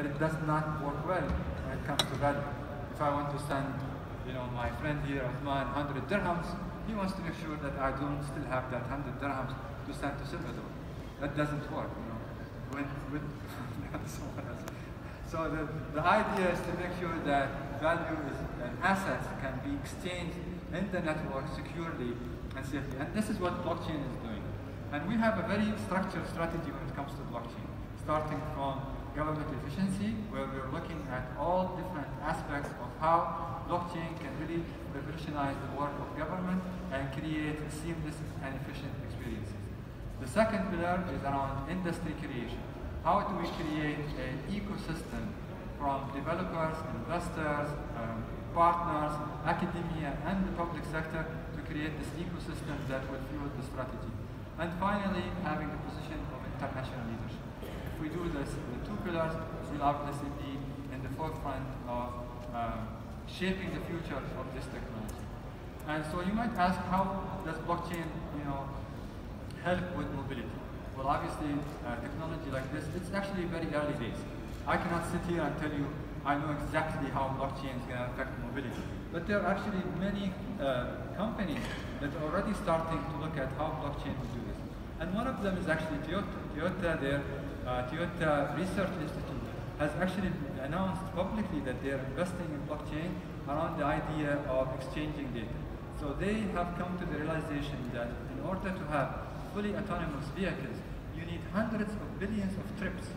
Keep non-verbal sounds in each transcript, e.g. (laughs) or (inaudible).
but it does not work well when it comes to value. If I want to send, you know, my friend here, Osman, 100 dirhams, he wants to make sure that I don't still have that 100 dirhams to send to Salvador. That doesn't work, you know. When, with (laughs) so the, the idea is to make sure that value is, and assets can be exchanged in the network securely and safely. And this is what blockchain is doing. And we have a very structured strategy when it comes to blockchain, starting from government efficiency, where we're looking at all different aspects of how blockchain can really revolutionize the work of government and create seamless and efficient experiences. The second pillar is around industry creation. How do we create an ecosystem from developers, investors, um, partners, academia, and the public sector to create this ecosystem that will fuel the strategy. And finally, having the position of international leadership. We do this, the two pillars will obviously be in the forefront of uh, shaping the future of this technology. And so you might ask, how does blockchain, you know, help with mobility? Well, obviously, uh, technology like this, it's actually very early days. I cannot sit here and tell you I know exactly how blockchain is going to affect mobility. But there are actually many uh, companies that are already starting to look at how blockchain will do this. And one of them is actually Toyota. Toyota, their uh, Toyota Research Institute, has actually announced publicly that they're investing in blockchain around the idea of exchanging data. So they have come to the realization that in order to have fully autonomous vehicles, you need hundreds of billions of trips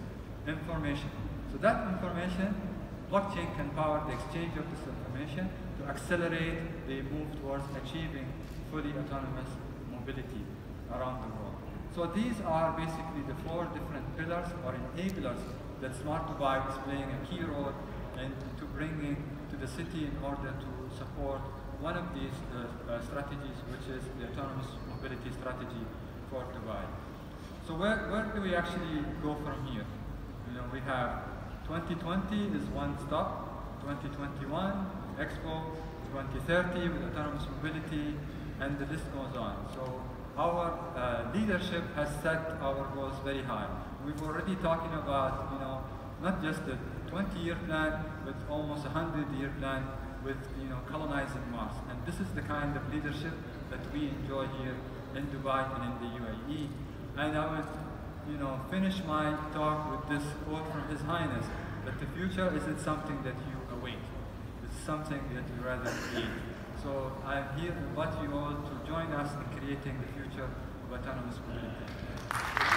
information. So that information, blockchain can power the exchange of this information to accelerate the move towards achieving fully autonomous mobility around the world. So these are basically the four different pillars or enablers that Smart Dubai is playing a key role in to bringing to the city in order to support one of these uh, uh, strategies, which is the autonomous mobility strategy for Dubai. So where, where do we actually go from here? You know, we have 2020 is one stop, 2021, Expo, 2030 with autonomous mobility, and the list goes on. So our uh, leadership has set our goals very high. We've already talking about, you know, not just the 20-year plan, but almost a 100-year plan with, you know, colonizing Mars. And this is the kind of leadership that we enjoy here in Dubai and in the UAE. And I would, you know, finish my talk with this quote from His Highness, that the future isn't something that you await. It's something that you rather create. So I'm here to invite you all join us in creating the future of autonomous mobility.